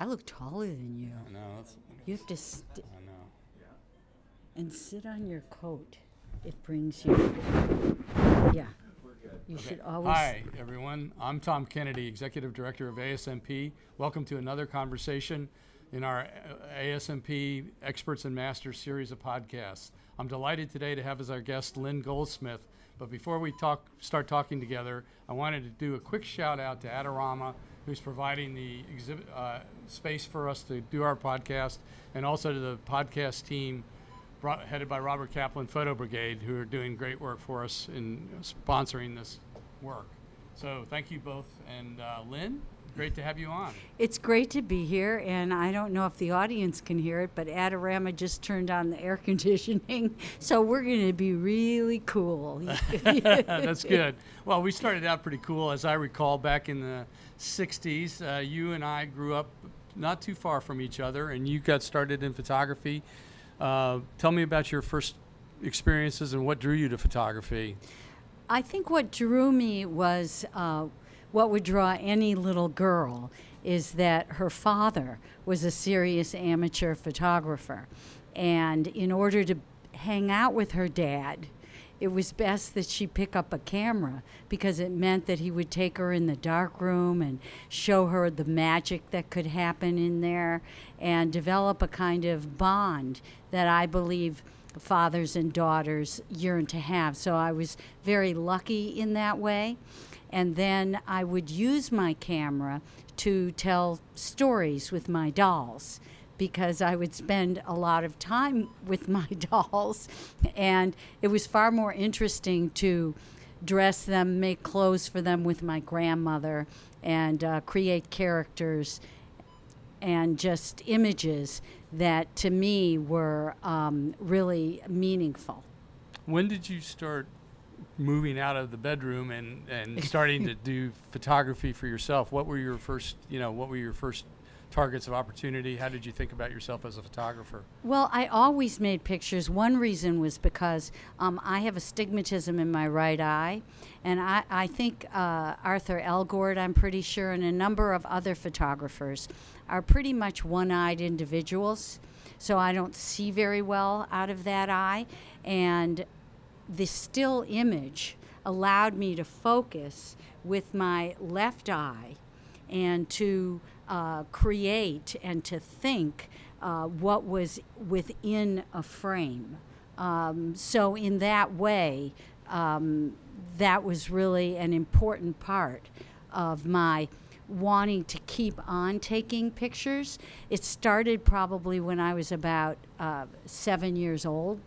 I look taller than you. I know. That's, You have to st- I know. and sit on your coat. It brings you. Yeah. You should always. Hi, everyone. I'm Tom Kennedy, Executive Director of ASMP. Welcome to another conversation in our uh, ASMP Experts and Masters series of podcasts. I'm delighted today to have as our guest Lynn Goldsmith. But before we talk, start talking together, I wanted to do a quick shout out to Adorama, who's providing the exhibit uh, space for us to do our podcast, and also to the podcast team brought, headed by Robert Caplin Photo Brigade, who are doing great work for us in sponsoring this work. So thank you both. And uh, Lynn, great to have you on. It's great to be here, and I don't know if the audience can hear it, but Adorama just turned on the air conditioning, so we're going to be really cool. That's good. Well, we started out pretty cool, as I recall, back in the 60s. Uh, you and I grew up not too far from each other, and you got started in photography. Uh, tell me about your first experiences and what drew you to photography. I think what drew me was uh, what would draw any little girl is that her father was a serious amateur photographer. And in order to hang out with her dad, it was best that she pick up a camera because it meant that he would take her in the dark room and show her the magic that could happen in there and develop a kind of bond that I believe fathers and daughters yearn to have. So I was very lucky in that way. And then I would use my camera to tell stories with my dolls because I would spend a lot of time with my dolls. And it was far more interesting to dress them, make clothes for them with my grandmother, and uh, create characters and just images that to me were um, really meaningful. When did you start moving out of the bedroom and, and starting to do photography for yourself? What were your first, you know, what were your first targets of opportunity? How did you think about yourself as a photographer? Well, I always made pictures. One reason was because um, I have astigmatism in my right eye, and I, I think uh, Arthur Elgort, I'm pretty sure, and a number of other photographers are pretty much one eyed individuals. So I don't see very well out of that eye. And the still image allowed me to focus with my left eye and to uh, create and to think uh, what was within a frame. Um, so, in that way, um, that was really an important part of my wanting to keep on taking pictures. It started probably when I was about uh, seven years old.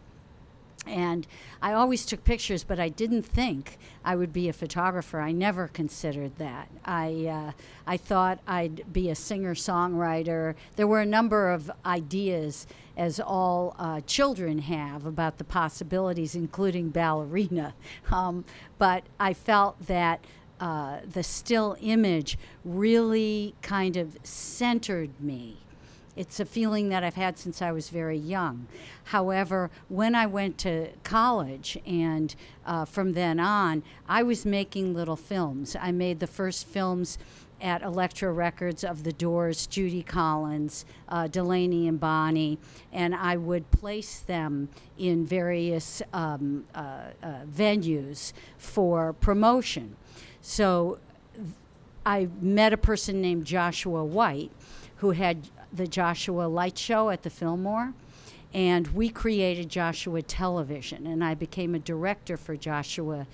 And I always took pictures, but I didn't think I would be a photographer. I never considered that. I, uh, I thought I'd be a singer songwriter. There were a number of ideas, as all uh, children have, about the possibilities, including ballerina. Um, but I felt that uh, the still image really kind of centered me. It's a feeling that I've had since I was very young. However, when I went to college and uh, from then on, I was making little films. I made the first films at Elektra Records of The Doors, Judy Collins, uh, Delaney and Bonnie, and I would place them in various um, uh, uh, venues for promotion. So I met a person named Joshua White who had the Joshua Light Show at the Fillmore. And we created Joshua Television, and I became a director for Joshua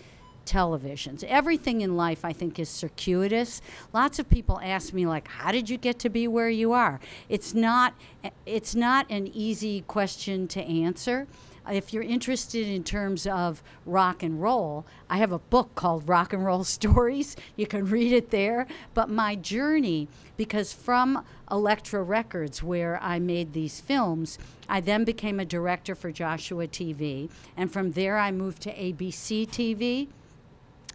televisions. Everything in life, I think, is circuitous. Lots of people ask me, like, "How did you get to be where you are?" It's not. It's not an easy question to answer if you're interested in terms of rock and roll, I have a book called Rock and Roll Stories. You can read it there. But my journey, because from Elektra Records, where I made these films, I then became a director for Joshua TV. And from there, I moved to ABC TV.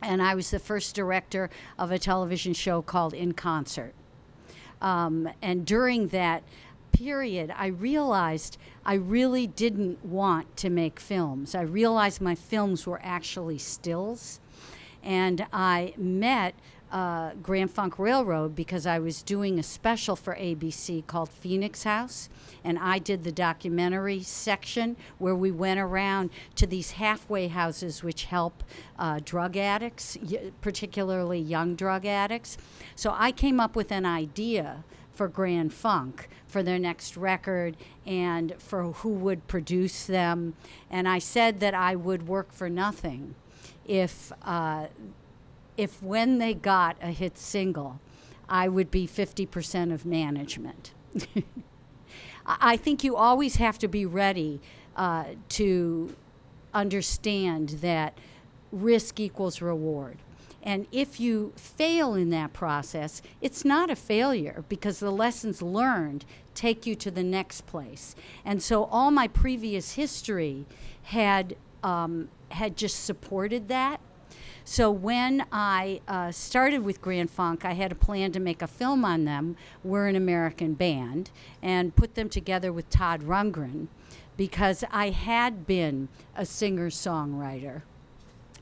And I was the first director of a television show called In Concert. Um, and during that period, I realized I really didn't want to make films. I realized my films were actually stills. And I met uh, Grand Funk Railroad because I was doing a special for ABC called Phoenix House. And I did the documentary section where we went around to these halfway houses which help uh, drug addicts, particularly young drug addicts. So I came up with an idea for Grand Funk for their next record and for who would produce them. And I said that I would work for nothing if uh, if when they got a hit single, I would be 50% of management. I think you always have to be ready uh, to understand that risk equals reward. And if you fail in that process, it's not a failure because the lessons learned take you to the next place. And so all my previous history had um, had just supported that. So when I uh, started with Grand Funk, I had a plan to make a film on them. We're an American band, and put them together with Todd Rundgren, because I had been a singer songwriter.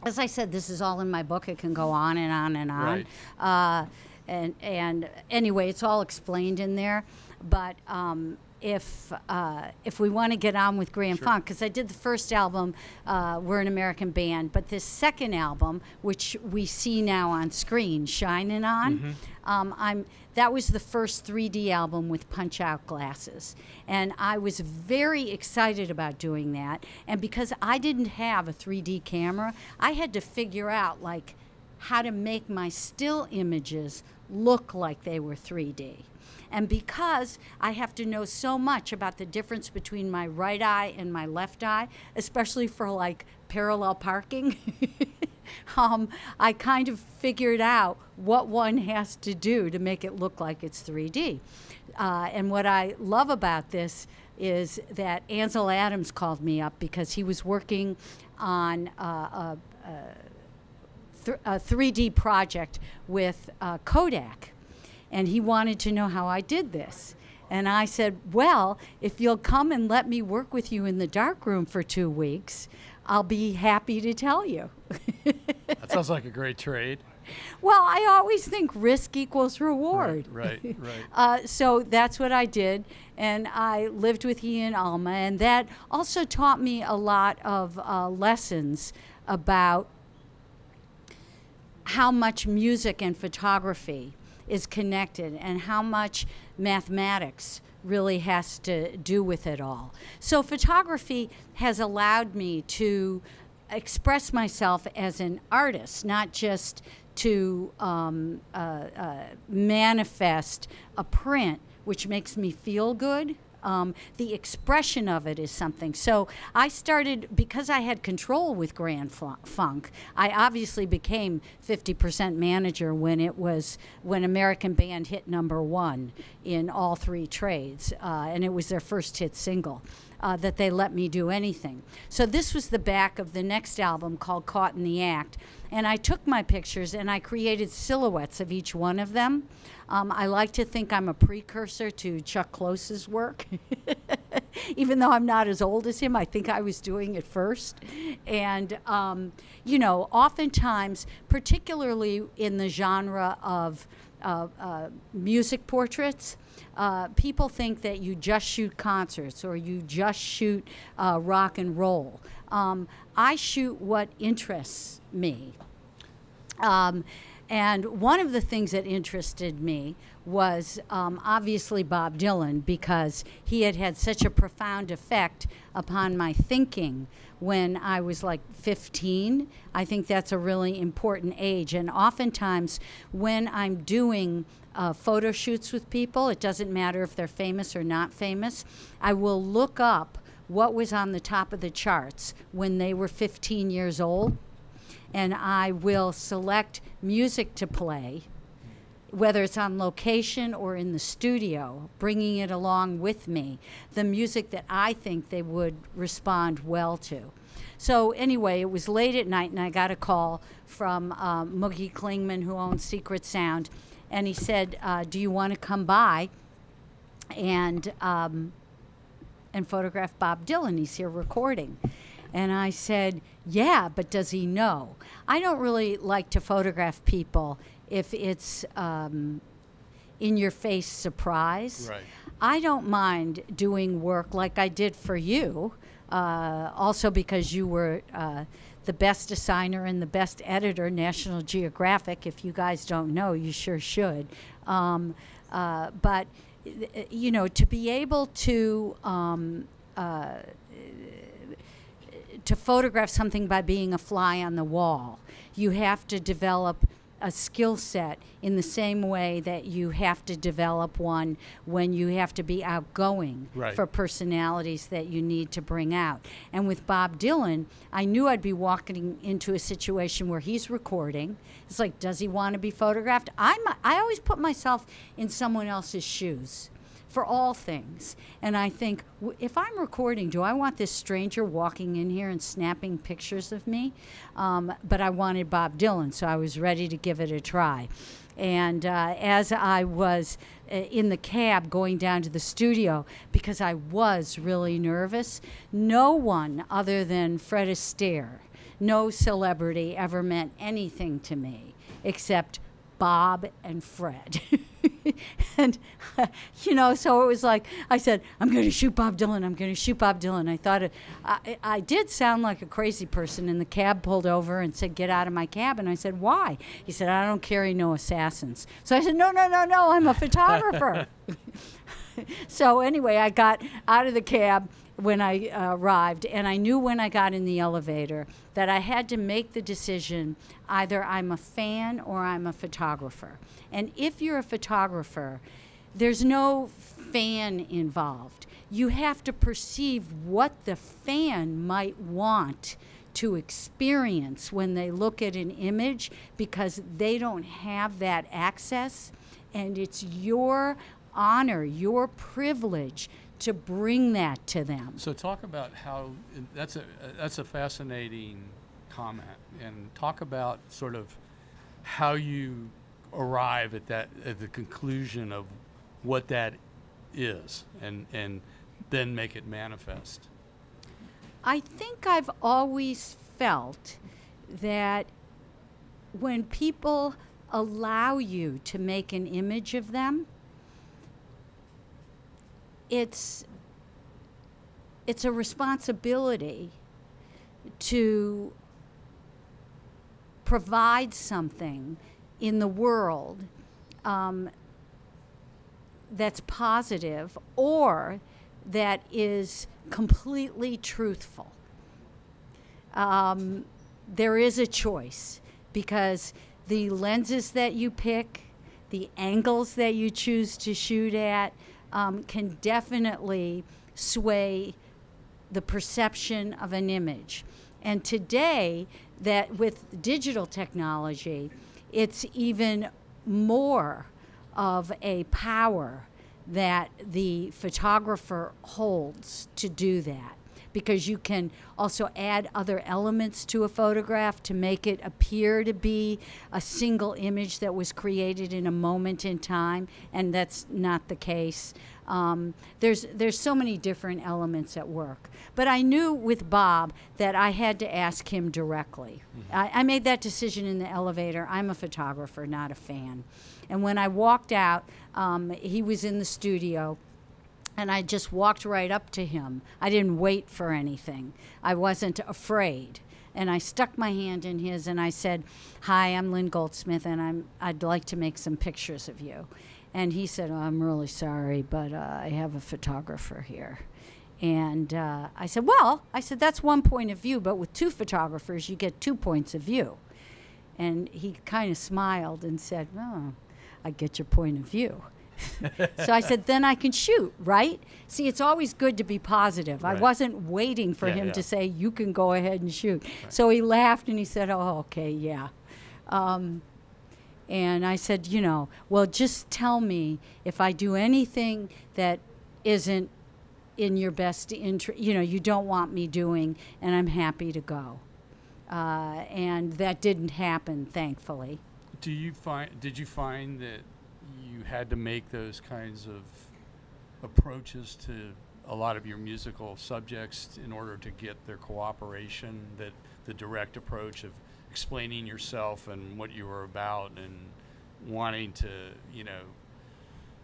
As I said, this is all in my book. It can go on and on and on. Right. Uh, and and anyway, it's all explained in there. But um, if uh, if we want to get on with Grand Sure. Funk, because I did the first album, uh, we're an American band, but this second album, which we see now on screen, shining on, um, I'm that was the first 3D album with punch out glasses, and I was very excited about doing that. And because I didn't have a 3D camera, I had to figure out like how to make my still images look like they were 3D. And because I have to know so much about the difference between my right eye and my left eye, especially for like parallel parking, um, I kind of figured out what one has to do to make it look like it's 3D. Uh, and what I love about this is that Ansel Adams called me up because he was working on uh, a, th- a 3D project with uh, Kodak, and he wanted to know how I did this. And I said, Well, if you'll come and let me work with you in the darkroom for two weeks, I'll be happy to tell you. That sounds like a great trade. well, I always think risk equals reward. Right, right, right. Uh, so that's what I did, and I lived with he and Alma, and that also taught me a lot of uh, lessons about how much music and photography is connected and how much mathematics really has to do with it all. So, photography has allowed me to express myself as an artist, not just to um, uh, uh, manifest a print which makes me feel good. Um, the expression of it is something. So I started because I had control with Grand Funk. I obviously became 50% manager when it was when American Band hit number one in all three trades, uh, and it was their first hit single. Uh, that they let me do anything. So this was the back of the next album called Caught in the Act, and I took my pictures and I created silhouettes of each one of them. Um, I like to think I'm a precursor to Chuck Close's work. Even though I'm not as old as him, I think I was doing it first. And, um, you know, oftentimes, particularly in the genre of uh, uh, music portraits, uh, people think that you just shoot concerts or you just shoot uh, rock and roll. Um, I shoot what interests me. Um, and one of the things that interested me was um, obviously Bob Dylan because he had had such a profound effect upon my thinking when I was like 15. I think that's a really important age. And oftentimes, when I'm doing uh, photo shoots with people, it doesn't matter if they're famous or not famous, I will look up what was on the top of the charts when they were 15 years old and I will select music to play, whether it's on location or in the studio, bringing it along with me, the music that I think they would respond well to. So, anyway, it was late at night, and I got a call from um, Moogie Klingman, who owns Secret Sound. and he said, uh, "Do you want to come by and um, and photograph Bob Dylan? He's here recording." And I said, "Yeah, but does he know? I don't really like to photograph people if it's um, in your face surprise. Right. I don't mind doing work like I did for you, uh, also because you were uh, the best designer and the best editor, National Geographic. If you guys don't know, you sure should. Um, uh, but, you know, to be able to. Um, uh, to photograph something by being a fly on the wall, you have to develop a skill set in the same way that you have to develop one when you have to be outgoing Right. for personalities that you need to bring out. And with Bob Dylan, I knew I'd be walking into a situation where he's recording. It's like, does he want to be photographed? I'm, I always put myself in someone else's shoes for all things. And I think if I'm recording, do I want this stranger walking in here and snapping pictures of me? Um, but I wanted Bob Dylan, so I was ready to give it a try. And uh, as I was uh, in the cab going down to the studio, because I was really nervous, no one other than Fred Astaire, no celebrity ever meant anything to me except Bob and Fred. and, you know, so it was like, I said, I'm going to shoot Bob Dylan. I'm going to shoot Bob Dylan. I thought it, I, I did sound like a crazy person. And the cab pulled over and said, Get out of my cab. And I said, Why? He said, I don't carry no assassins. So I said, No, no, no, no. I'm a photographer. so anyway, I got out of the cab when I uh, arrived, and I knew when I got in the elevator that I had to make the decision either I'm a fan or I'm a photographer. And if you're a photographer, there's no fan involved. You have to perceive what the fan might want to experience when they look at an image because they don't have that access. And it's your honor, your privilege to bring that to them. So talk about how that's a that's a fascinating comment, and talk about sort of how you arrive at that at the conclusion of what that is, and and then make it manifest. I think I've always felt that when people allow you to make an image of them, it's it's a responsibility to provide something in the world um, that's positive or that is completely truthful. Um, there is a choice because the lenses that you pick, the angles that you choose to shoot at, um, can definitely sway the perception of an image. And today, that with digital technology, it's even more of a power that the photographer holds to do that because you can also add other elements to a photograph to make it appear to be a single image that was created in a moment in time, and that's not the case. Um, there's there's so many different elements at work, but I knew with Bob that I had to ask him directly. I, I made that decision in the elevator. I'm a photographer, not a fan, and when I walked out, um, he was in the studio and I just walked right up to him. I didn't wait for anything. I wasn't afraid. And I stuck my hand in his and I said, "Hi, I'm Lynn Goldsmith and I'm I'd like to make some pictures of you." And he said, oh, "I'm really sorry, but uh, I have a photographer here." And uh, I said, "Well, I said that's one point of view, but with two photographers, you get two points of view." And he kind of smiled and said, "Oh, I get your point of view." so I said, then I can shoot, right? See, it's always good to be positive. I wasn't waiting for Yeah, him yeah. to say, you can go ahead and shoot. So he laughed and he said, oh, okay, yeah. Um, and I said, you know, well, just tell me if I do anything that isn't in your best interest, you know, you don't want me doing, and I'm happy to go. Uh, and that didn't happen, thankfully. Do you find? Did you find that you had to make those kinds of approaches to a lot of your musical subjects in order to get their cooperation that the direct approach of explaining yourself and what you were about and wanting to you know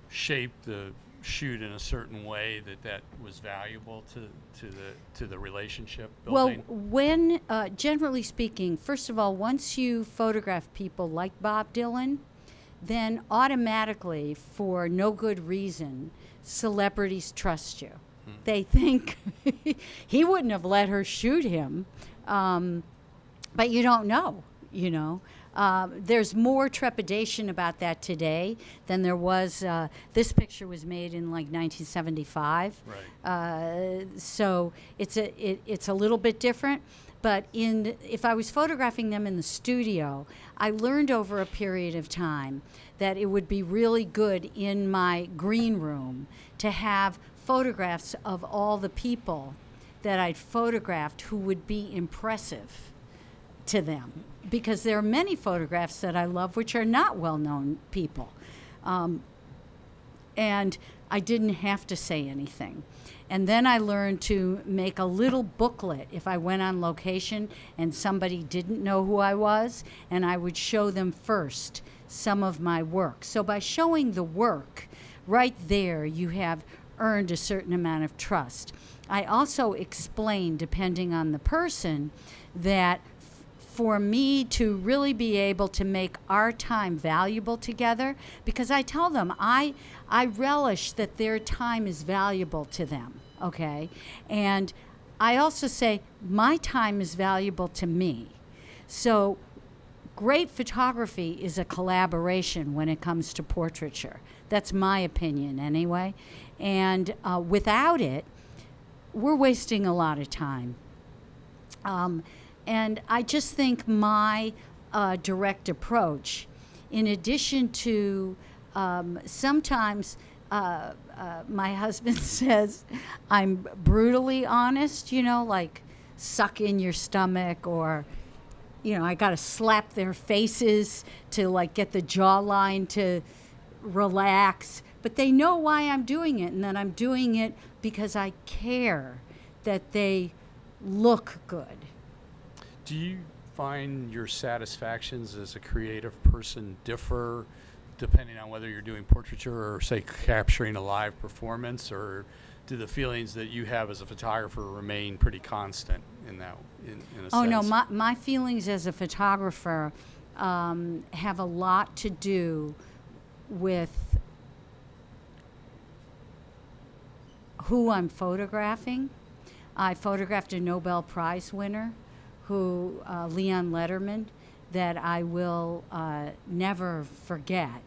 shape the shoot in a certain way that that was valuable to, to the to the relationship building? Well, when uh, generally speaking, first of all, once you photograph people like Bob Dylan, then automatically, for no good reason, celebrities trust you. Hmm. They think he wouldn't have let her shoot him, um, but you don't know, you know. Uh, there's more trepidation about that today than there was. Uh, this picture was made in like 1975, right. uh, so it's a it, it's a little bit different. But in if I was photographing them in the studio, I learned over a period of time that it would be really good in my green room to have photographs of all the people that I'd photographed who would be impressive to them because there are many photographs that I love which are not well known people. Um, and I didn't have to say anything. And then I learned to make a little booklet if I went on location and somebody didn't know who I was, and I would show them first some of my work. So by showing the work, right there, you have earned a certain amount of trust. I also explain, depending on the person, that for me to really be able to make our time valuable together because I tell them I I relish that their time is valuable to them, okay? And I also say my time is valuable to me. So great photography is a collaboration when it comes to portraiture. That's my opinion anyway. And uh, without it, we're wasting a lot of time. Um, and I just think my uh, direct approach, in addition to um, sometimes uh, uh, my husband says I'm brutally honest, you know, like suck in your stomach or you know, I got to slap their faces to like get the jawline to relax. But they know why I'm doing it and that I'm doing it because I care that they look good do you find your satisfactions as a creative person differ depending on whether you're doing portraiture or say capturing a live performance or do the feelings that you have as a photographer remain pretty constant in that in, in a oh sense? no my, my feelings as a photographer um, have a lot to do with who i'm photographing i photographed a nobel prize winner who uh, Leon Lederman that I will uh, never forget,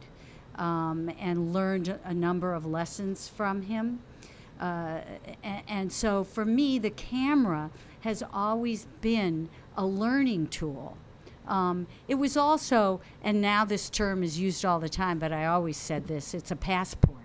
um, and learned a number of lessons from him. Uh, and, and so for me, the camera has always been a learning tool. Um, it was also, and now this term is used all the time, but I always said this it's a passport.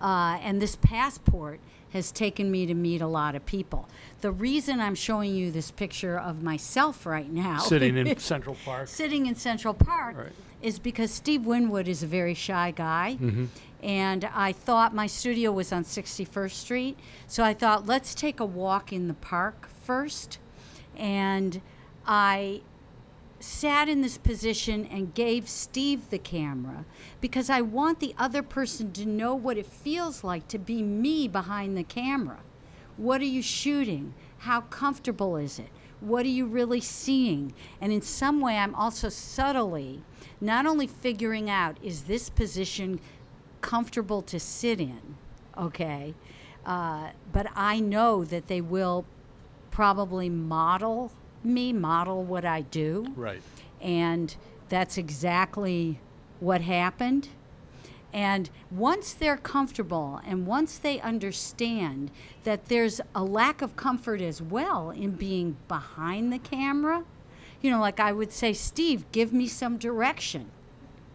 Uh, and this passport has taken me to meet a lot of people. The reason I'm showing you this picture of myself right now, sitting in Central Park, sitting in Central Park, right. is because Steve Winwood is a very shy guy. Mm-hmm. And I thought my studio was on 61st Street. So I thought, let's take a walk in the park first. And I sat in this position and gave Steve the camera because I want the other person to know what it feels like to be me behind the camera. What are you shooting? How comfortable is it? What are you really seeing? And in some way, I'm also subtly not only figuring out is this position comfortable to sit in, okay, uh, but I know that they will probably model me model what I do. Right. And that's exactly what happened. And once they're comfortable and once they understand that there's a lack of comfort as well in being behind the camera, you know, like I would say, Steve, give me some direction,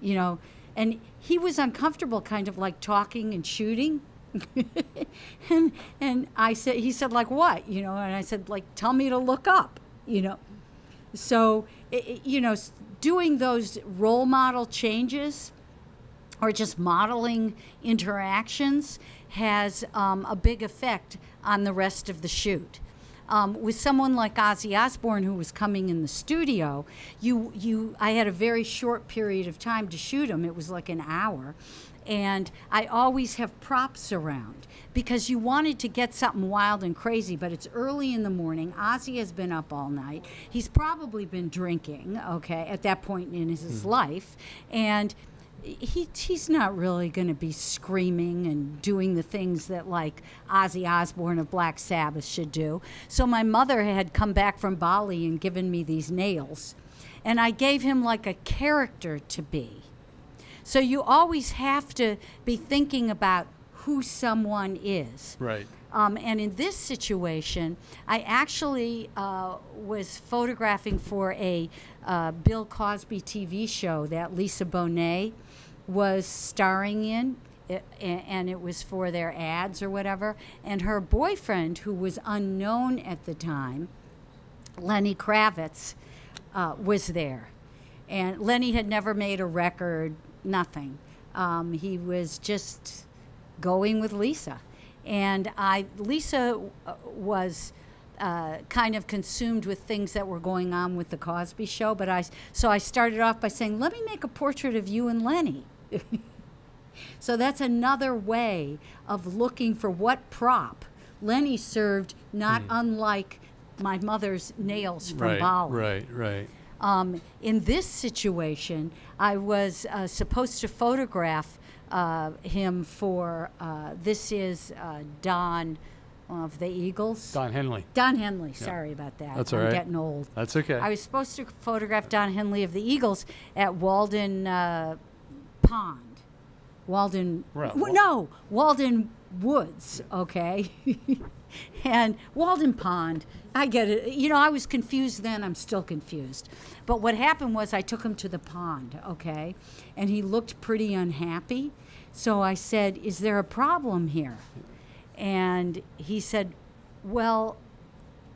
you know, and he was uncomfortable, kind of like talking and shooting. and and I said, he said, like what, you know, and I said, like, tell me to look up you know. So, you know, doing those role model changes or just modeling interactions has um, a big effect on the rest of the shoot. Um, with someone like Ozzy Osbourne who was coming in the studio, you you I had a very short period of time to shoot him. It was like an hour. And I always have props around because you wanted to get something wild and crazy, but it's early in the morning. Ozzy has been up all night. He's probably been drinking, okay, at that point in his hmm. life. And he he's not really going to be screaming and doing the things that like Ozzy Osbourne of Black Sabbath should do. So my mother had come back from Bali and given me these nails, and I gave him like a character to be. So you always have to be thinking about who someone is. Right. Um, and in this situation, I actually uh, was photographing for a uh, Bill Cosby TV show that Lisa Bonet was starring in. It, and it was for their ads or whatever. And her boyfriend, who was unknown at the time, Lenny Kravitz, uh, was there. And Lenny had never made a record, nothing. Um, he was just going with Lisa. And I, Lisa uh, was uh, kind of consumed with things that were going on with the Cosby Show. But I, so I started off by saying, "Let me make a portrait of you and Lenny." so that's another way of looking for what prop Lenny served, not unlike my mother's nails from right. Bali. Right. Right. Um, in this situation, I was uh, supposed to photograph uh, him for uh, this is uh, Don of the Eagles. Don Henley. Don Henley. Sorry about that. That's I'm all right. getting old. That's okay. I was supposed to photograph Don Henley of the Eagles at Walden uh, Pond. Walden. Right, no, Walden Woods. Okay. and Walden Pond. I get it. You know, I was confused then. I'm still confused. But what happened was I took him to the pond. Okay, and he looked pretty unhappy. So I said, "Is there a problem here?" And he said, "Well."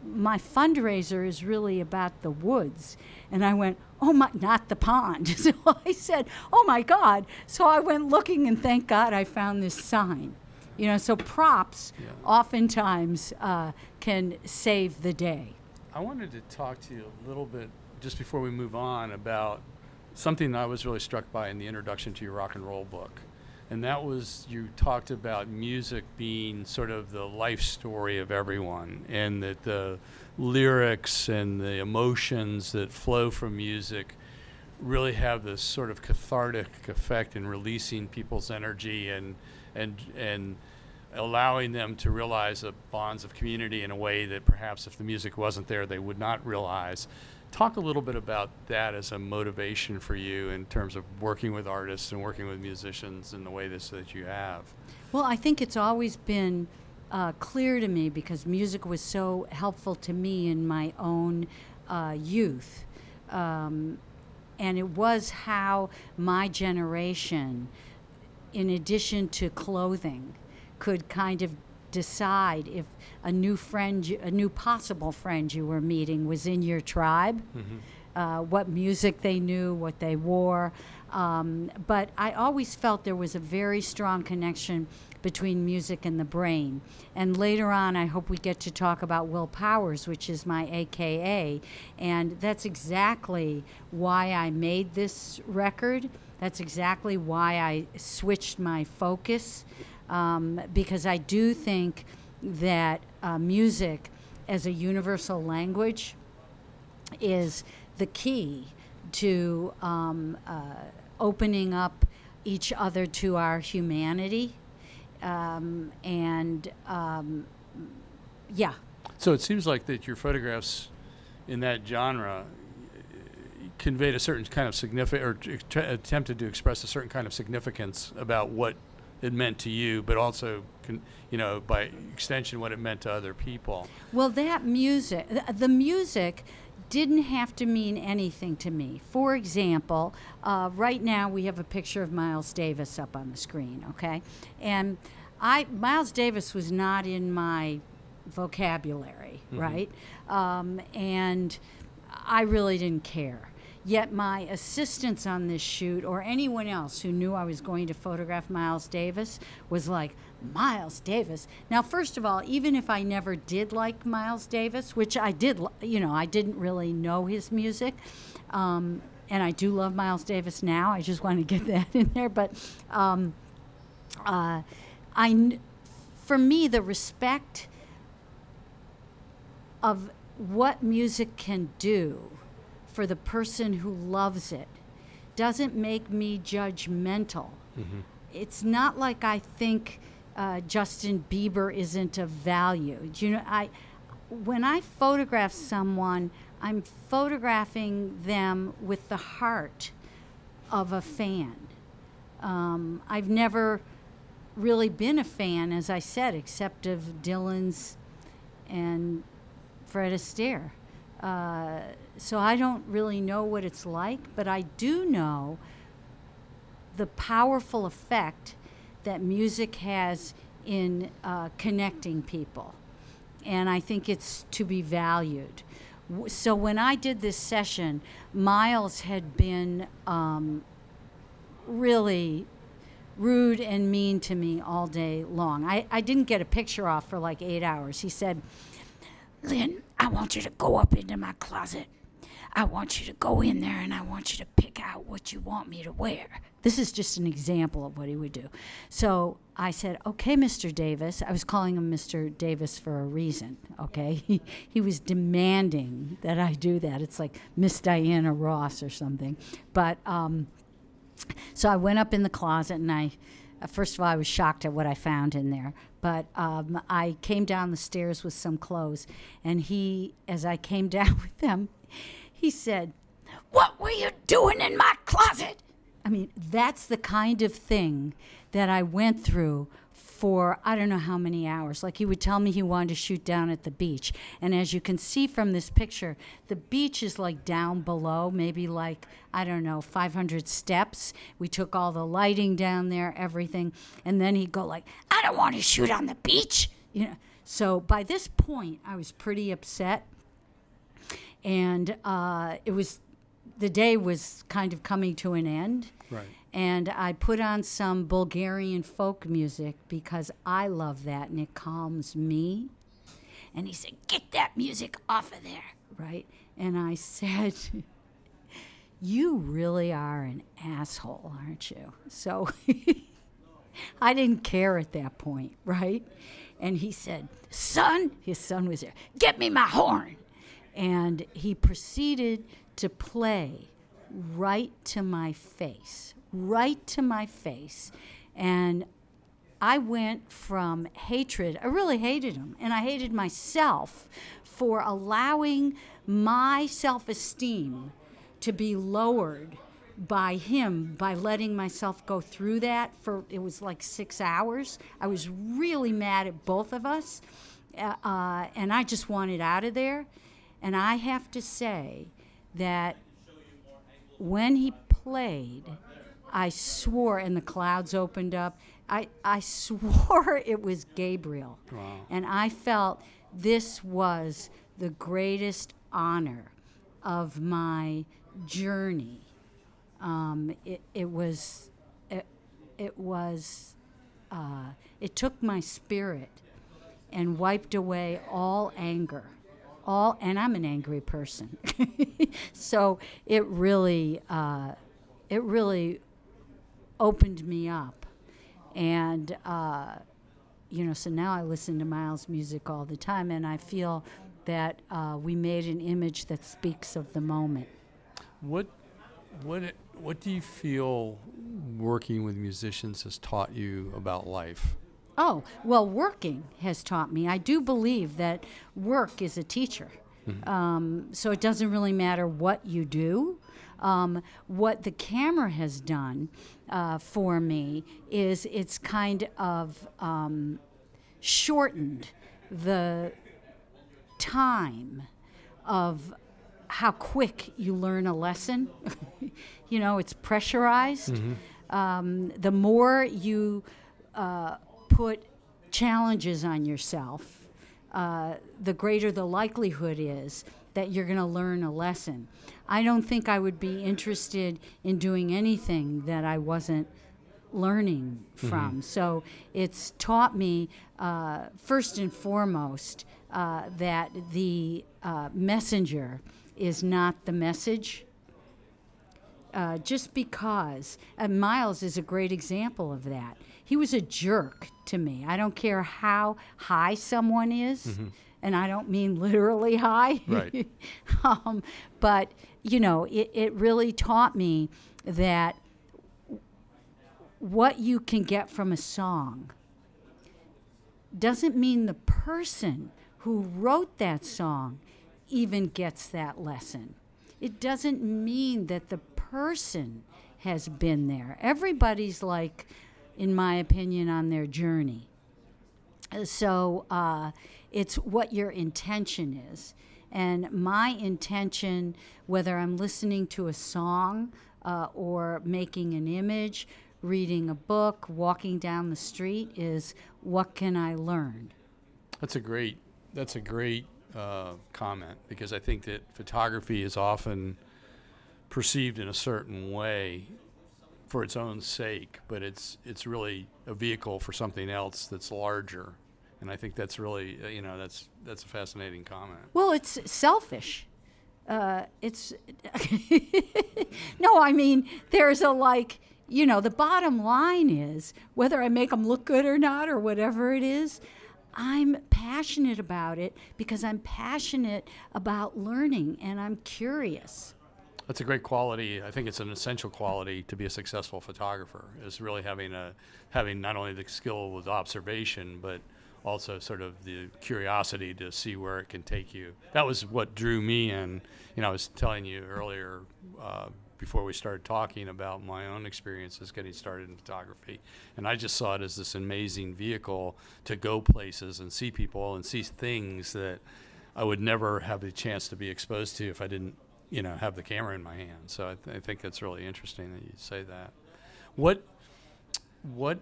my fundraiser is really about the woods. And I went, oh my, not the pond. So I said, oh my God. So I went looking, and thank God I found this sign. You know, so props Yeah. oftentimes uh, can save the day. I wanted to talk to you a little bit just before we move on about something that I was really struck by in the introduction to your rock and roll book. And that was you talked about music being sort of the life story of everyone, and that the lyrics and the emotions that flow from music really have this sort of cathartic effect in releasing people's energy and and and allowing them to realize the bonds of community in a way that perhaps if the music wasn't there they would not realize. Talk a little bit about that as a motivation for you in terms of working with artists and working with musicians in the way this that you have. Well, I think it's always been uh, clear to me because music was so helpful to me in my own uh, youth. Um, and it was how my generation, in addition to clothing, could kind of decide if a new friend, a new possible friend you were meeting was in your tribe, uh, what music they knew, what they wore. Um, but I always felt there was a very strong connection between music and the brain. And later on, I hope we get to talk about Will Powers, which is my AKA. And that's exactly why I made this record. That's exactly why I switched my focus. Um, because I do think that uh, music as a universal language is the key to um, uh, opening up each other to our humanity. Um, and um, yeah, So it seems like that your photographs in that genre conveyed a certain kind of significant, or t- attempted to express a certain kind of significance about what it meant to you, but also, con- you know, by extension, what it meant to other people. Well, that music, th- the music didn't have to mean anything to me. For example, uh, right now we have a picture of Miles Davis up on the screen, okay? And I, Miles Davis was not in my vocabulary, right? Um, and I really didn't care. Yet my assistants on this shoot, or anyone else who knew I was going to photograph Miles Davis, was like, Miles Davis. Now, first of all, even if I never did like Miles Davis, which I did, you know, I didn't really know his music, um, and I do love Miles Davis now. I just want to get that in there. But um, uh, I, for me, the respect of what music can do for the person who loves it doesn't make me judgmental. It's not like I think uh, Justin Bieber isn't of value. Do you know, I when I photograph someone, I'm photographing them with the heart of a fan. Um, I've never really been a fan, as I said, except of Dylan's and Fred Astaire. Uh, so I don't really know what it's like, but I do know the powerful effect that music has in uh, connecting people. And I think it's to be valued. So when I did this session, Miles had been um, really rude and mean to me all day long. I, I didn't get a picture off for like eight hours. He said, Lynn, I want you to go up into my closet. I want you to go in there and I want you to pick out what you want me to wear. This is just an example of what he would do. So I said, Okay, Mr. Davis. I was calling him Mr. Davis for a reason, okay? He, he was demanding that I do that. It's like Miss Diana Ross or something. But, um, so I went up in the closet and I, uh, first of all, I was shocked at what I found in there. But um, I came down the stairs with some clothes, and he, as I came down with them, he said, What were you doing in my closet? I mean, that's the kind of thing that I went through for I don't know how many hours. Like he would tell me he wanted to shoot down at the beach. And as you can see from this picture, the beach is like down below, maybe like, I don't know, 500 steps. We took all the lighting down there, everything. And then he'd go like, I don't want to shoot on the beach. You know, so by this point, I was pretty upset. And uh, it was, the day was kind of coming to an end Right. and I put on some Bulgarian folk music because I love that and it calms me. And he said, Get that music off of there, right? And I said, You really are an asshole, aren't you? So I didn't care at that point, right? And he said, Son, his son was there, get me my horn. And he proceeded to play right to my face, right to my face. And I went from hatred, I really hated him, and I hated myself for allowing my self esteem to be lowered by him by letting myself go through that for it was like six hours. I was really mad at both of us, uh, uh, and I just wanted out of there. And I have to say that when he played, I swore, and the clouds opened up. I, I swore it was Gabriel. Wow. And I felt this was the greatest honor of my journey. Um, it, it was, it, it was, uh, it took my spirit and wiped away all anger. All, and I'm an angry person. so it really, uh, it really opened me up. And, uh, you know, so now I listen to Miles' music all the time, and I feel that uh, we made an image that speaks of the moment. What, what, what do you feel working with musicians has taught you about life? Oh, well, working has taught me. I do believe that work is a teacher. Um, so it doesn't really matter what you do. Um, what the camera has done uh, for me is it's kind of um, shortened the time of how quick you learn a lesson. you know, it's pressurized. Um, the more you uh, put challenges on yourself, uh, the greater the likelihood is that you're going to learn a lesson. I don't think I would be interested in doing anything that I wasn't learning from. So it's taught me, uh, first and foremost, uh, that the uh, messenger is not the message. Uh, just because, and Miles is a great example of that. He was a jerk to me. I don't care how high someone is, and I don't mean literally high. Right. um, but, you know, it, it really taught me that what you can get from a song doesn't mean the person who wrote that song even gets that lesson. It doesn't mean that the person has been there. Everybody's like, in my opinion, on their journey. So uh, it's what your intention is. And my intention, whether I'm listening to a song uh, or making an image, reading a book, walking down the street, is what can I learn? That's a great. That's a great uh, comment because I think that photography is often perceived in a certain way for its own sake, but it's it's really a vehicle for something else that's larger, and I think that's really uh, you know that's that's a fascinating comment. Well, it's selfish. Uh, it's no, I mean, there's a like, you know, the bottom line is whether I make them look good or not, or whatever it is, I'm passionate about it because I'm passionate about learning and I'm curious. That's a great quality. I think it's an essential quality to be a successful photographer. Is really having a having not only the skill with observation, but also sort of the curiosity to see where it can take you. That was what drew me in. You know, I was telling you earlier uh, before we started talking about my own experiences getting started in photography, and I just saw it as this amazing vehicle to go places and see people and see things that I would never have the chance to be exposed to if I didn't you know have the camera in my hand. So I, th- I think it's really interesting that you say that. What what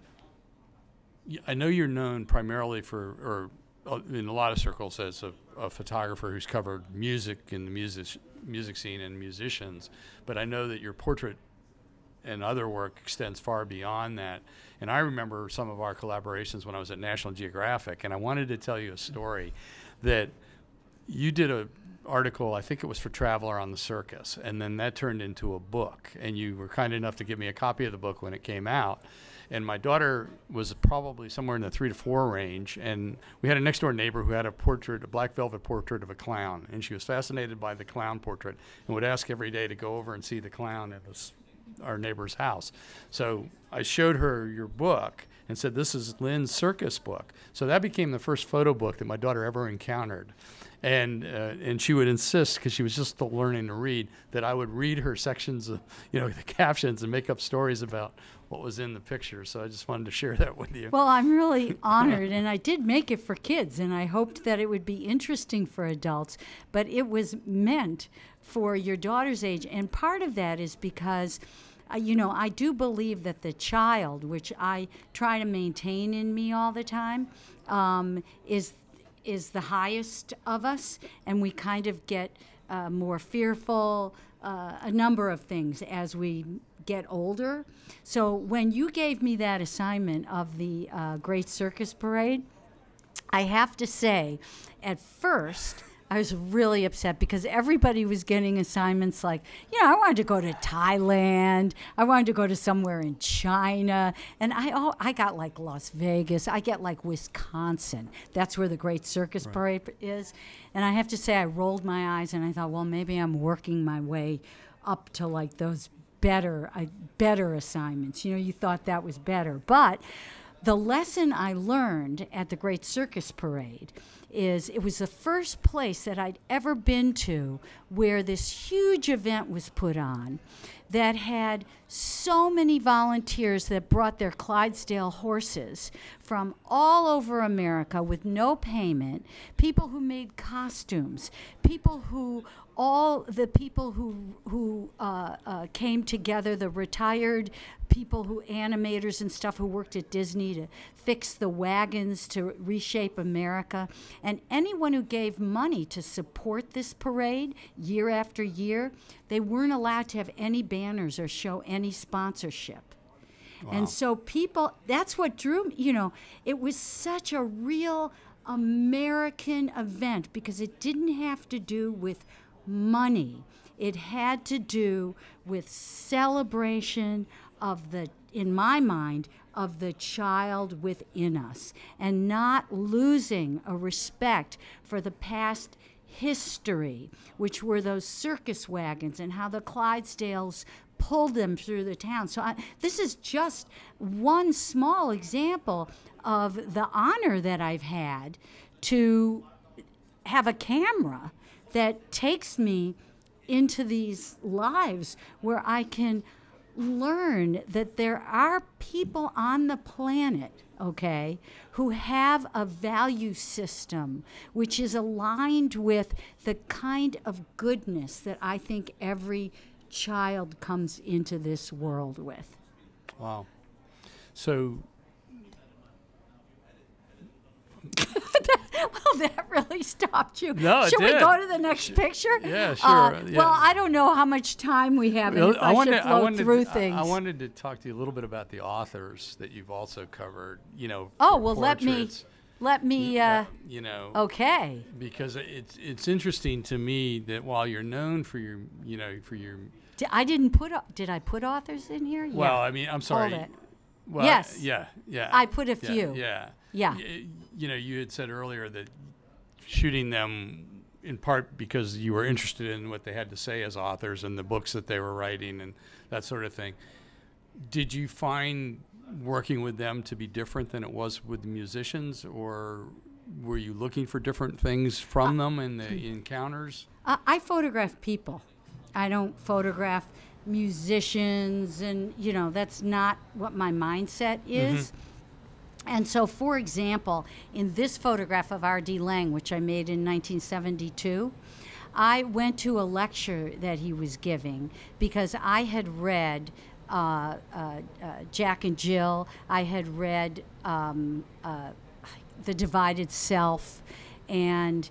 I know you're known primarily for, or uh, in a lot of circles, as a, a photographer who's covered music and the music music scene and musicians. But I know that your portrait and other work extends far beyond that. And I remember some of our collaborations when I was at National Geographic, and I wanted to tell you a story that you did a article, I think it was for Traveler on the Circus, and then that turned into a book. And you were kind enough to give me a copy of the book when it came out. And my daughter was probably somewhere in the three to four range, and we had a next door neighbor who had a portrait, a black velvet portrait of a clown, and she was fascinated by the clown portrait and would ask every day to go over and see the clown at this our neighbor's house. So I showed her your book and said, This is Lynn's circus book. So that became the first photo book that my daughter ever encountered. And, uh, and she would insist, because she was just still learning to read, that I would read her sections of, you know, the captions and make up stories about what was in the picture. So I just wanted to share that with you. Well, I'm really honored, and I did make it for kids, and I hoped that it would be interesting for adults, but it was meant for your daughter's age. And part of that is because. Uh, you know, I do believe that the child, which I try to maintain in me all the time, um, is is the highest of us, and we kind of get uh, more fearful, uh, a number of things as we get older. So when you gave me that assignment of the uh, Great Circus Parade, I have to say, at first, I was really upset because everybody was getting assignments like, you know, I wanted to go to Thailand, I wanted to go to somewhere in China, and I oh, I got like Las Vegas, I get like Wisconsin. That's where the Great Circus Parade is, and I have to say, I rolled my eyes and I thought, well, maybe I'm working my way up to like those better uh, better assignments. You know, you thought that was better, but the lesson I learned at the Great Circus Parade is it was the first place that I'd ever been to where this huge event was put on that had so many volunteers that brought their Clydesdale horses from all over America with no payment, people who made costumes, people who all the people who who uh, uh, came together, the retired people who animators and stuff who worked at Disney to fix the wagons to reshape America, and anyone who gave money to support this parade year after year, they weren't allowed to have any banners or show any sponsorship. And so people, that's what drew me, you know, it was such a real American event because it didn't have to do with money. It had to do with celebration of the, in my mind, of the child within us and not losing a respect for the past history, which were those circus wagons and how the Clydesdales pulled them through the town. So I, this is just one small example of the honor that I've had to have a camera that takes me into these lives where I can learn that there are people on the planet, okay, who have a value system which is aligned with the kind of goodness that I think every child comes into this world with. Wow. So well, that really stopped you. No, it Should we go to the next picture? Yeah, Uh, sure, yeah. Well, I don't know how much time we have, Well, if I, wanted, should flow wanted, through things. I wanted to talk to you a little bit about the authors that you've also covered. You know. oh well, let me let me. Uh, You know. okay. Because it's it's interesting to me that while you're known for your you know for your Di- I didn't put. Did I put authors in here? well yeah. I mean I'm sorry. Well, Yes. Yeah. Yeah. I put a few. Yeah. Yeah. Y- You know, you had said earlier that shooting them in part because you were interested in what they had to say as authors and the books that they were writing and that sort of thing. Did you find working with them to be different than it was with the musicians, or were you looking for different things from them in the encounters? Uh, I photograph people. I don't photograph musicians, and you know that's not what my mindset is. And so, for example, in this photograph of R.D. Laing, which I made in 1972, I went to a lecture that he was giving because I had read uh, uh, uh, Jack and Jill. I had read um, uh, The Divided Self, and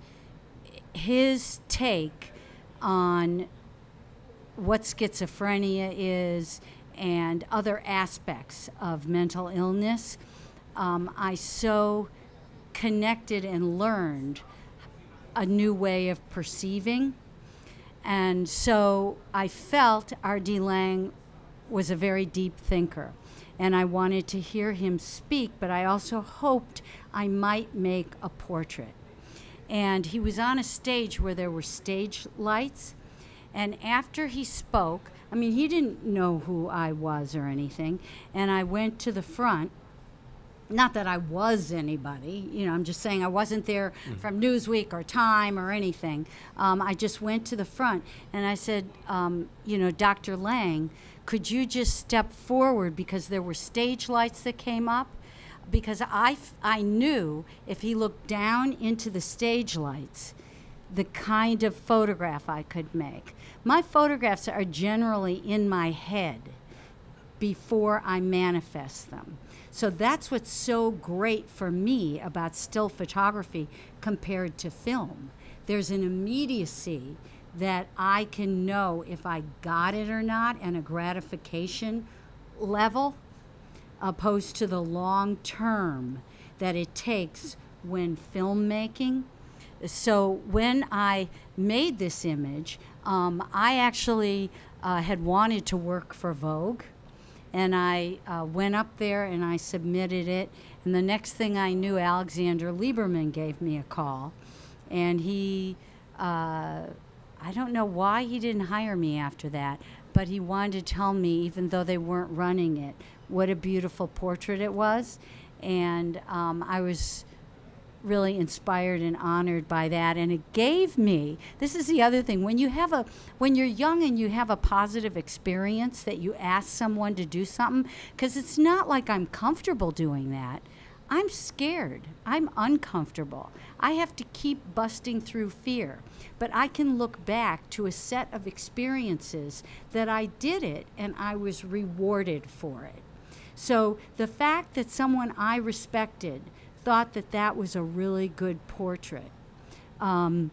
his take on what schizophrenia is and other aspects of mental illness, um, I so connected and learned a new way of perceiving. And so I felt R.D. Laing was a very deep thinker. And I wanted to hear him speak, but I also hoped I might make a portrait. And he was on a stage where there were stage lights. And after he spoke, I mean, he didn't know who I was or anything. And I went to the front not that I was anybody, you know, I'm just saying I wasn't there from Newsweek or Time or anything. Um, I just went to the front and I said, um, you know, Dr. Laing, could you just step forward because there were stage lights that came up? Because I, f- I knew if he looked down into the stage lights, the kind of photograph I could make. My photographs are generally in my head before I manifest them. So that's what's so great for me about still photography compared to film. There's an immediacy that I can know if I got it or not and a gratification level opposed to the long term that it takes when filmmaking. So when I made this image, um, I actually uh, had wanted to work for Vogue and I uh, went up there and I submitted it. And the next thing I knew, Alexander Liberman gave me a call, and he, uh, I don't know why he didn't hire me after that, but he wanted to tell me, even though they weren't running it, what a beautiful portrait it was, and um, I was really inspired and honored by that and it gave me this is the other thing when you have a when you're young and you have a positive experience that you ask someone to do something because it's not like i'm comfortable doing that I'm scared. I'm uncomfortable. I have to keep busting through fear. But I can look back to a set of experiences that I did it and I was rewarded for it. So the fact that someone I respected thought that that was a really good portrait um,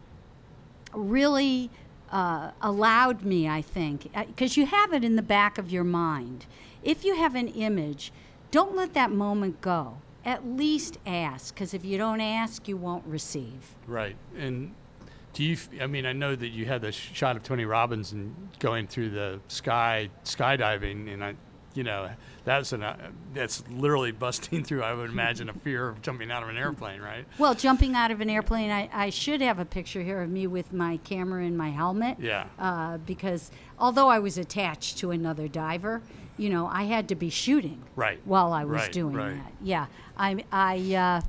really uh, allowed me, I think, because you have it in the back of your mind. If you have an image, don't let that moment go. At least ask, because if you don't ask, you won't receive. Right. And do you, I mean, I know that you had the shot of Tony Robbins and going through the sky, skydiving, and I, you know, that's an, uh, that's literally busting through, I would imagine, a fear of jumping out of an airplane, right? Well, jumping out of an airplane, I, I should have a picture here of me with my camera and my helmet. Yeah. Uh, because although I was attached to another diver, you know, I had to be shooting Right. while I was Right, doing right. that. Yeah. I, I, uh,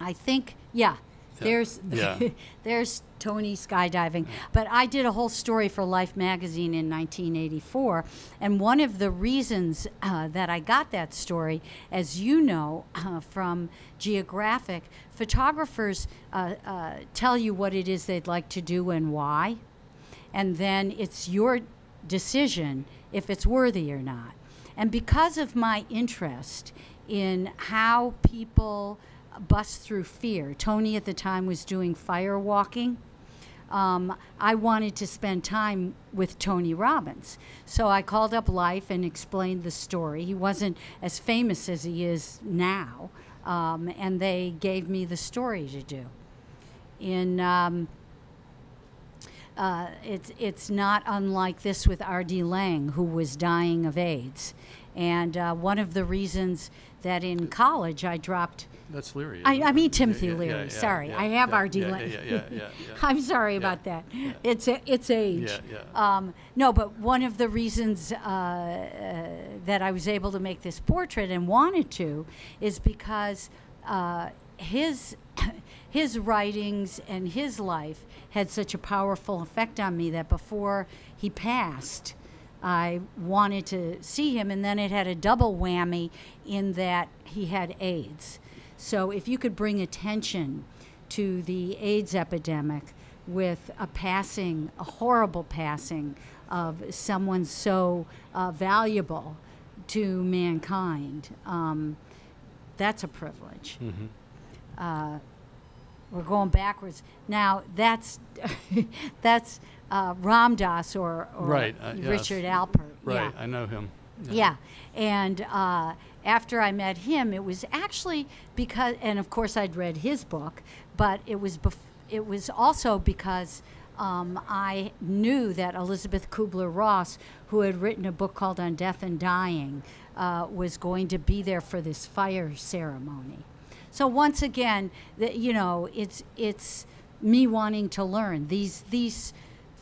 I think, yeah. There's Yeah. there's Tony skydiving, but I did a whole story for Life magazine in 1984, and one of the reasons uh, that I got that story, as you know uh, from Geographic, photographers uh, uh, tell you what it is they'd like to do and why, and then it's your decision if it's worthy or not. And because of my interest in how people bust through fear, Tony at the time was doing fire walking. Um, I wanted to spend time with Tony Robbins. So I called up Life and explained the story. He wasn't as famous as he is now, um, and they gave me the story to do. In um, uh, it's it's not unlike this with R.D. Laing, who was dying of AIDS, and uh, one of the reasons that in college I dropped. That's Leary. I, I mean Timothy yeah, Leary. yeah, yeah, sorry, yeah, I have yeah, R.D. yeah, Laing. Yeah, yeah, yeah, yeah. I'm sorry about that. It's a, it's age. Yeah, yeah. Um, no, but one of the reasons uh, uh, that I was able to make this portrait and wanted to is because uh, his his writings and his life had such a powerful effect on me that before he passed, I wanted to see him, and then it had a double whammy in that he had AIDS. So if you could bring attention to the AIDS epidemic with a passing, a horrible passing of someone so uh, valuable to mankind, um, that's a privilege. Uh, we're going backwards now. That's that's uh, Ram Dass or, or Right, uh, yes. Richard Alpert. Right. Yeah. I know him. Yeah, and uh, after I met him, it was actually because, and of course I'd read his book, but it was bef- it was also because um, I knew that Elizabeth Kubler Ross, who had written a book called On Death and Dying, uh, was going to be there for this fire ceremony. So once again, the, you know, it's it's me wanting to learn. These these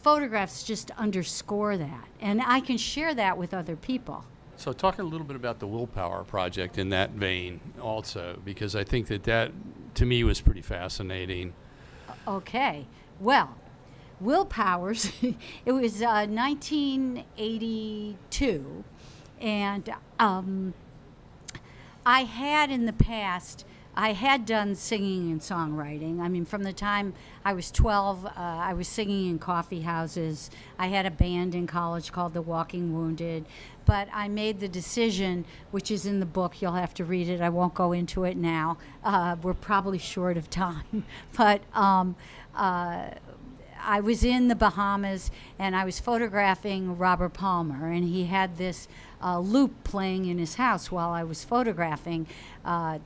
photographs just underscore that. And i can share that with other people. So, talk a little bit about the Willpower Project in that vein, also, because I think that that, to me, was pretty fascinating. okay. Well will powers it was uh, 1982 and um, i had in the past I had done singing and songwriting. I mean, from the time I was 12, uh, I was singing in coffee houses. I had a band in college called the Walking Wounded. But I made the decision, which is in the book, you'll have to read it. I won't go into it now. Uh, we're probably short of time. but um, uh, I was in the Bahamas and I was photographing Robert Palmer, and he had this uh, loop playing in his house while I was photographing. Uh,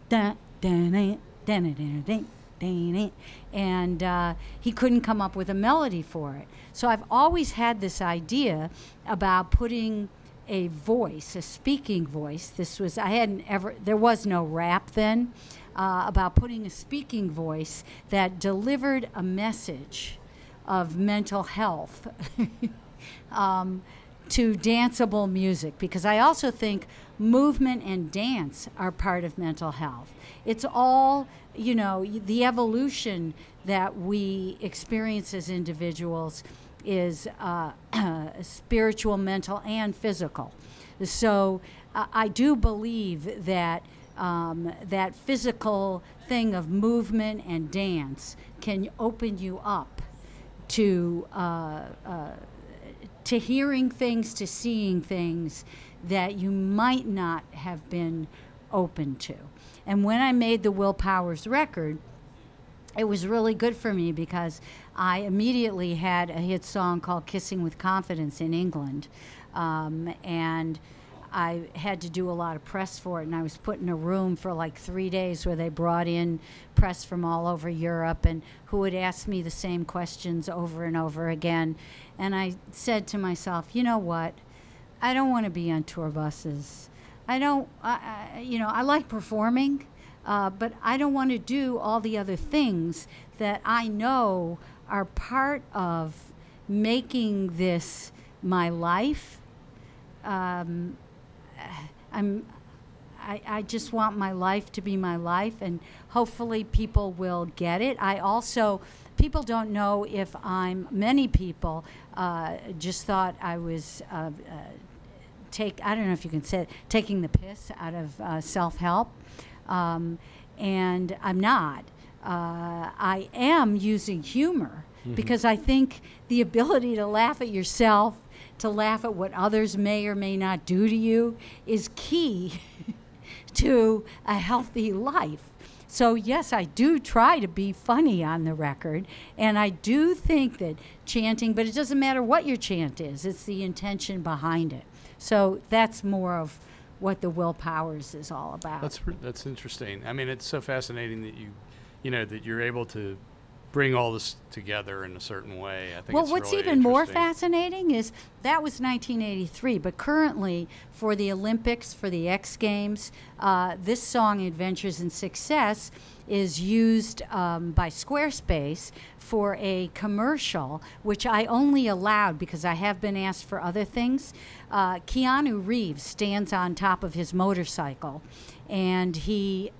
and uh, he couldn't come up with a melody for it. So I've always had this idea about putting a voice, a speaking voice. This was I hadn't ever. There was no rap then. Uh, about putting a speaking voice that delivered a message of mental health um, to danceable music because I also think movement and dance are part of mental health. It's all, you know, the evolution that we experience as individuals is uh, spiritual, mental, and physical. So uh, I do believe that um, that physical thing of movement and dance can open you up to uh, uh, to hearing things, to seeing things that you might not have been open to. And when I made the Will Powers record, it was really good for me because I immediately had a hit song called Kissing with Confidence in England. Um, and I had to do a lot of press for it, and I was put in a room for like three days where they brought in press from all over Europe and who would ask me the same questions over and over again. And I said to myself, you know what? I don't want to be on tour buses. I don't, I, I, you know, I like performing, uh, but I don't want to do all the other things that I know are part of making this my life. Um, I'm, I, I just want my life to be my life, and hopefully people will get it. I also, people don't know if I'm, many people uh, just thought I was. Uh, uh, take I don't know if you can say it, taking the piss out of uh, self help, um, and I'm not. Uh, I am using humor mm-hmm. because I think the ability to laugh at yourself, to laugh at what others may or may not do to you, is key to a healthy life. So, yes, I do try to be funny on the record, and I do think that chanting, but it doesn't matter what your chant is, it's the intention behind it. So that's more of what the Will Powers is all about. That's that's interesting. I mean, it's so fascinating that you, you know, that you're able to bring all this together in a certain way. I think. Well, what's really even more fascinating is that was 1983, but currently for the Olympics, for the X Games, uh, this song "Adventures in Success" is used um, by Squarespace for a commercial, which I only allowed because I have been asked for other things. Uh, Keanu Reeves stands on top of his motorcycle, and he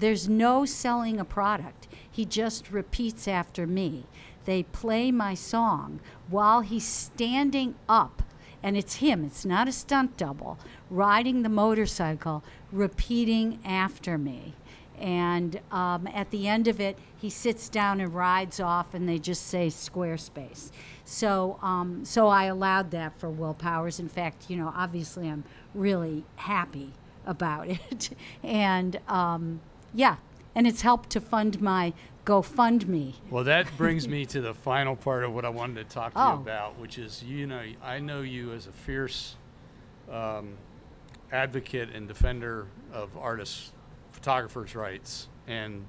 there's no selling a product. He just repeats after me. They play my song while he's standing up, and it's him, it's not a stunt double, riding the motorcycle, repeating after me. And um, at the end of it, he sits down and rides off, and they just say Squarespace. So, um, so I allowed that for Will Powers. In fact, you know, obviously, I'm really happy about it, and um, yeah, and it's helped to fund my GoFundMe. Well, that brings me to the final part of what I wanted to talk to oh. you about, which is you know I know you as a fierce um, advocate and defender of artists photographers' rights. And,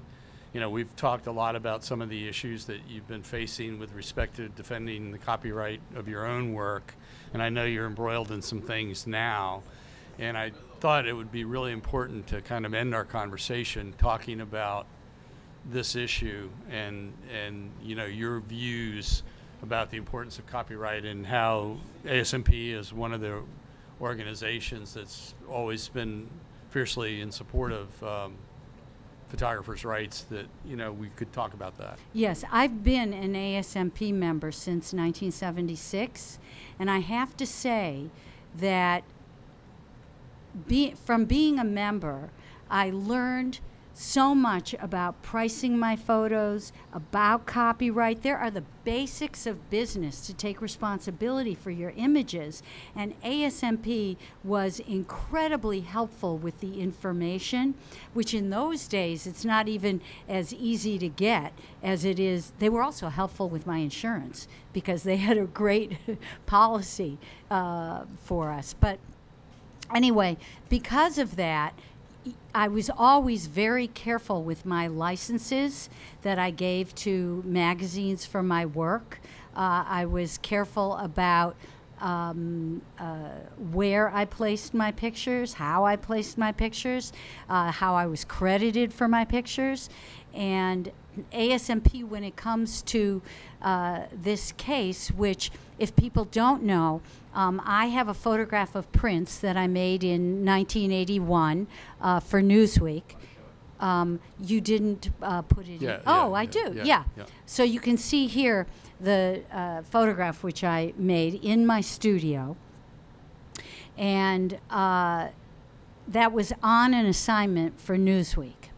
you know, we've talked a lot about some of the issues that you've been facing with respect to defending the copyright of your own work. And I know you're embroiled in some things now. And I thought it would be really important to kind of end our conversation talking about this issue and and you know your views about the importance of copyright and how ASMP is one of the organizations that's always been fiercely in support of um, photographers' rights that you know we could talk about that. Yes, I've been an ASMP member since 1976, and I have to say that be, from being a member, I learned so much about pricing my photos, about copyright. There are the basics of business to take responsibility for your images. And ASMP was incredibly helpful with the information, which in those days it's not even as easy to get as it is. They were also helpful with my insurance because they had a great policy uh, for us. But anyway, because of that, I was always very careful with my licenses that I gave to magazines for my work. Uh, I was careful about um, uh, where I placed my pictures, how I placed my pictures, uh, how I was credited for my pictures. And ASMP, when it comes to uh, this case, which, if people don't know, um, I have a photograph of Prince that I made in 1981 uh, for Newsweek. Um, you didn't uh, put it yeah, in. Oh, yeah, I yeah, do. Yeah. So you can see here the uh, photograph which I made in my studio. And uh, that was on an assignment for Newsweek.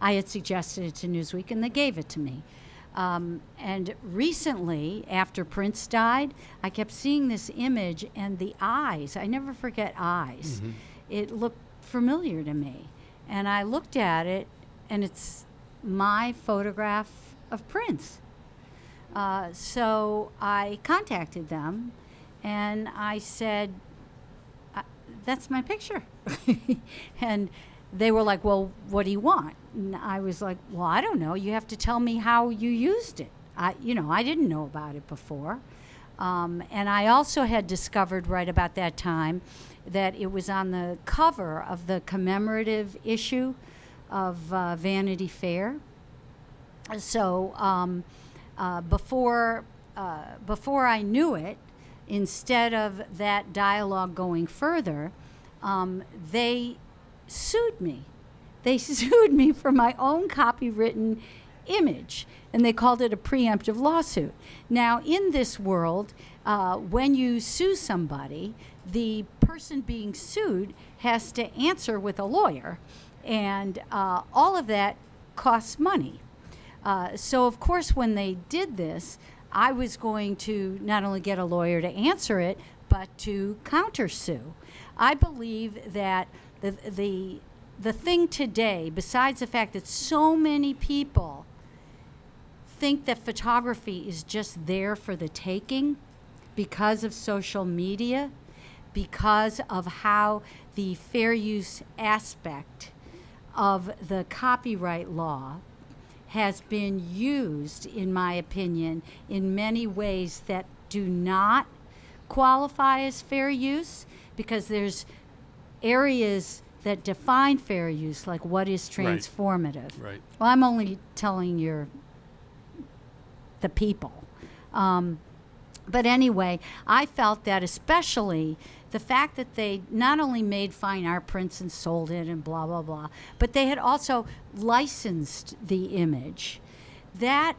I had suggested it to Newsweek, and they gave it to me. Um, and recently, after Prince died, I kept seeing this image and the eyes. I never forget eyes. Mm-hmm. It looked familiar to me. And I looked at it, and it's my photograph of Prince. Uh, so I contacted them and I said, "Uh, That's my picture. and they were like, Well, what do you want? And I was like, Well, I don't know. You have to tell me how you used it. I, you know, I didn't know about it before. Um, and I also had discovered right about that time that it was on the cover of the commemorative issue of uh, Vanity Fair. So um, uh, before uh, before I knew it, instead of that dialogue going further, um, they sued me. They sued me for my own copywritten image, and they called it a preemptive lawsuit. Now, in this world, uh, when you sue somebody, the person being sued has to answer with a lawyer, and uh, all of that costs money. Uh, so, of course, when they did this, I was going to not only get a lawyer to answer it, but to countersue. I believe that the, the, the thing today, besides the fact that so many people think that photography is just there for the taking because of social media, because of how the fair use aspect of the copyright law has been used, in my opinion, in many ways that do not qualify as fair use because there's areas that define fair use, like what is Right. transformative. Right. Well, I'm only telling your the people. Um, but anyway, I felt that especially the fact that they not only made fine art prints and sold it and blah blah blah, but they had also licensed the image. That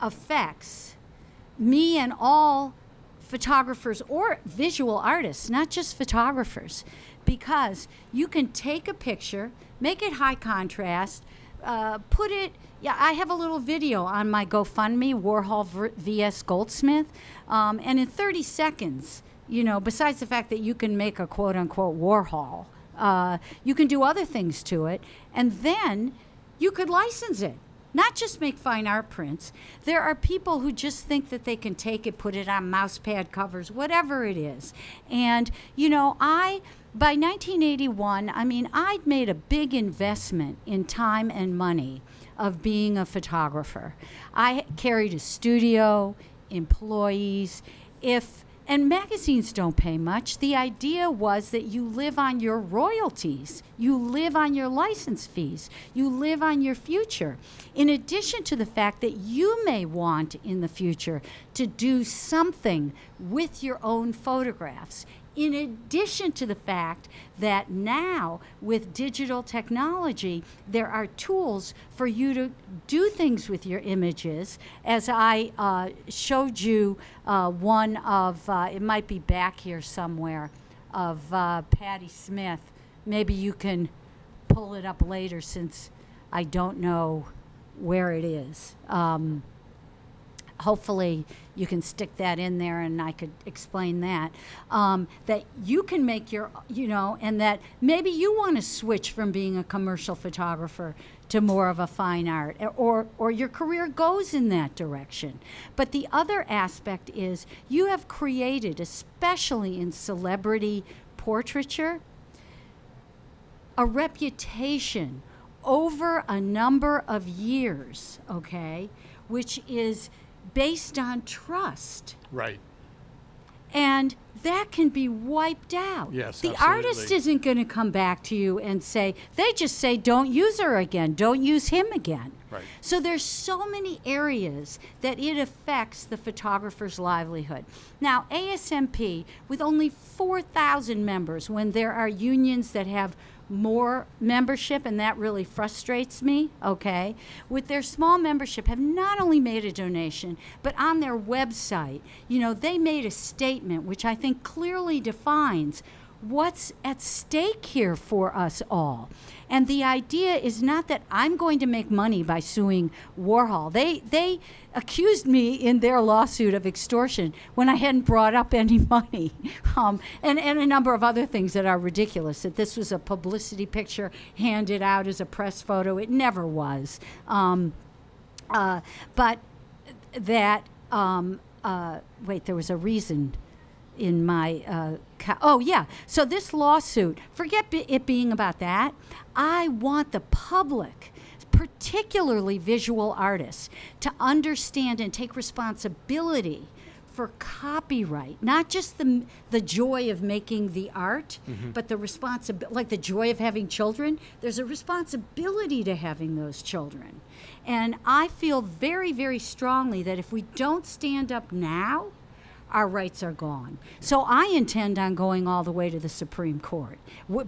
affects me and all photographers or visual artists, not just photographers, because you can take a picture, make it high contrast, uh, put it. Yeah, I have a little video on my GoFundMe, Warhol vs. Goldsmith, um, and in 30 seconds, you know, besides the fact that you can make a quote unquote Warhol, uh, you can do other things to it, and then you could license it not just make fine art prints. There are people who just think that they can take it, put it on mouse pad covers, whatever it is. And, you know, I, by 1981, I mean, I'd made a big investment in time and money of being a photographer. I carried a studio, employees. If and magazines don't pay much. The idea was that you live on your royalties, you live on your license fees, you live on your future. In addition to the fact that you may want in the future to do something with your own photographs. In addition to the fact that now, with digital technology, there are tools for you to do things with your images. As I uh, showed you uh, one of, uh, it might be back here somewhere, of uh, Patti Smith. Maybe you can pull it up later since I don't know where it is. Um, hopefully you can stick that in there and I could explain that. Um, that you can make your, you know, and that maybe you want to switch from being a commercial photographer to more of a fine art or, or your career goes in that direction. But the other aspect is you have created, especially in celebrity portraiture, a reputation over a number of years, okay, which is based on trust. Right. And that can be wiped out. Yes, the artist isn't going to come back to you and say, they just say, don't use her again, don't use him again. Right. So there's so many areas that it affects the photographer's livelihood. Now, ASMP, with only 4,000 members, when there are unions that have more membership, and that really frustrates me, okay, with their small membership, have not only made a donation, but on their website, you know, they made a statement which I think clearly defines what's at stake here for us all. And the idea is not that I'm going to make money by suing Warhol. They they accused me in their lawsuit of extortion when I hadn't brought up any money, um, and and a number of other things that are ridiculous. That this was a publicity picture handed out as a press photo. It never was. Um, uh, but that um, uh, wait, there was a reason in my uh, ca- oh yeah. So this lawsuit forget be- it being about that. I want the public particularly visual artists to understand and take responsibility for copyright not just the the joy of making the art but the responsibility like the joy of having children. There's a responsibility to having those children. And i feel very very strongly that if we don't stand up now our rights are gone. So I intend on going all the way to the Supreme Court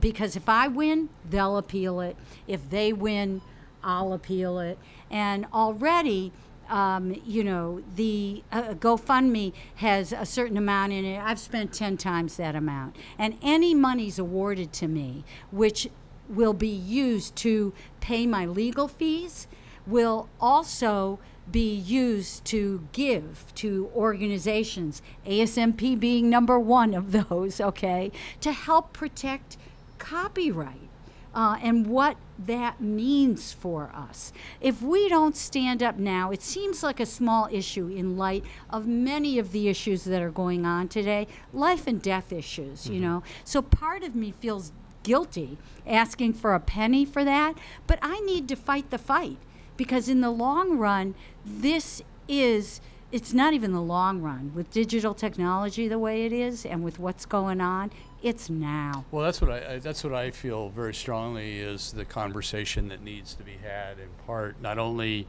because if I win, they'll appeal it. If they win, I'll appeal it. And already, um, you know, the uh, GoFundMe has a certain amount in it. I've spent 10 times that amount. And any monies awarded to me, which will be used to pay my legal fees, will also be used to give to organizations, ASMP being number one of those, okay, to help protect copyright uh, and what that means for us. If we don't stand up now, it seems like a small issue in light of many of the issues that are going on today, life and death issues, you know. So part of me feels guilty asking for a penny for that, but I need to fight the fight because in the long run, this is it's not even the long run. With digital technology the way it is and with what's going on it's now. Well, that's what I, I that's what I feel very strongly is the conversation that needs to be had in part not only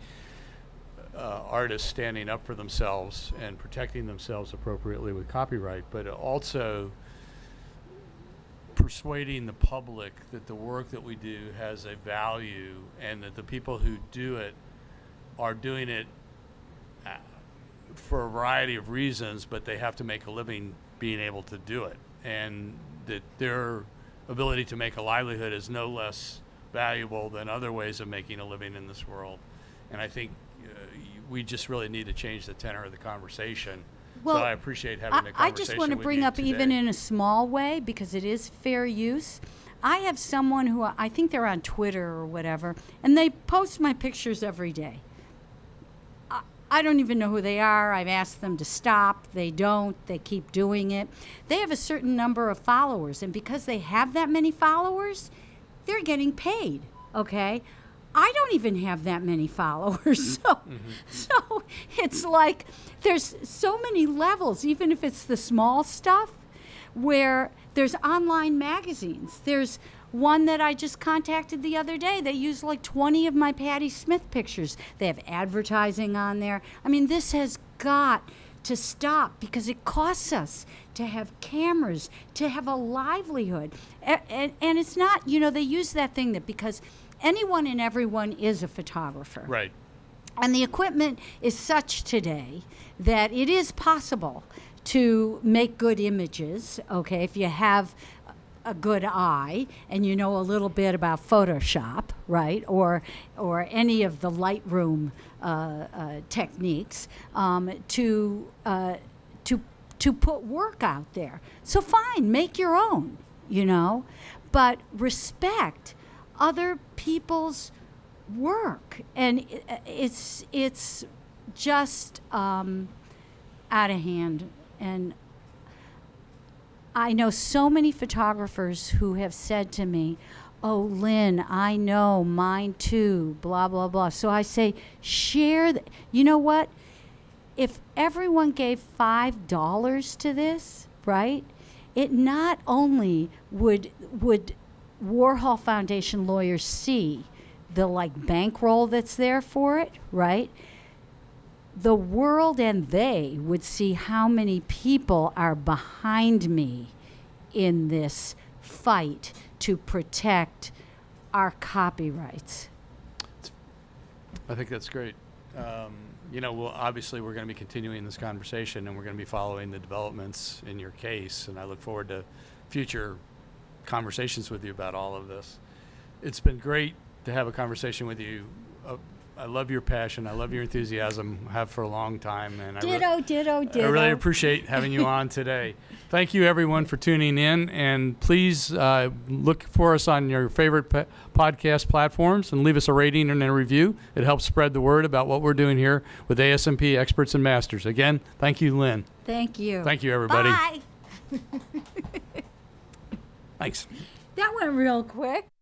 uh, artists standing up for themselves and protecting themselves appropriately with copyright, but also persuading the public that the work that we do has a value and that the people who do it are doing it uh, for a variety of reasons, but they have to make a living being able to do it, and that their ability to make a livelihood is no less valuable than other ways of making a living in this world. And I think uh, we just really need to change the tenor of the conversation. Well, so I appreciate having I, the I just want to bring up, even in a small way, because it is fair use. I have someone who I think they're on Twitter or whatever, and they post my pictures every day. I, I don't even know who they are. I've asked them to stop. They don't. They keep doing it. They have a certain number of followers, and because they have that many followers, they're getting paid. Okay. I don't even have that many followers. Mm-hmm. So, mm-hmm. so it's like there's so many levels, even if it's the small stuff, where there's online magazines. There's one that I just contacted the other day. They use like 20 of my Patti Smith pictures. They have advertising on there. I mean, this has got to stop because it costs us to have cameras, to have a livelihood. A- And, and it's not, you know, they use that thing that because anyone and everyone is a photographer. right. And the equipment is such today that it is possible to make good images, okay, if you have a good eye and you know a little bit about Photoshop, right, or or any of the Lightroom uh, uh, techniques, um, to uh, to to put work out there. So fine, make your own, you know, but respect other people's work, and it's it's just um, out of hand. And I know so many photographers who have said to me, "Oh, Lynn, I know mine too." Blah blah blah. So I say, share. Th- you know what? If everyone gave five dollars to this, right? It not only would would Warhol Foundation lawyers see the like bankroll that's there for it, right? the world and they would see how many people are behind me in this fight to protect our copyrights. I think that's great. Um, you know, well, obviously, we're going to be continuing this conversation, and we're going to be following the developments in your case. And I look forward to future conversations with you about all of this. It's been great to have a conversation with you. Uh, I love your passion. I love your enthusiasm. Have for a long time, and I really- Ditto, ditto, ditto. I really appreciate having you on today. Thank you, everyone, for tuning in. And please uh, look for us on your favorite po- podcast platforms and leave us a rating and a review. It helps spread the word about what we're doing here with ASMP Experts and Masters. Again, thank you, Lynn. Thank you. Thank you, everybody. Bye. Thanks. That went real quick.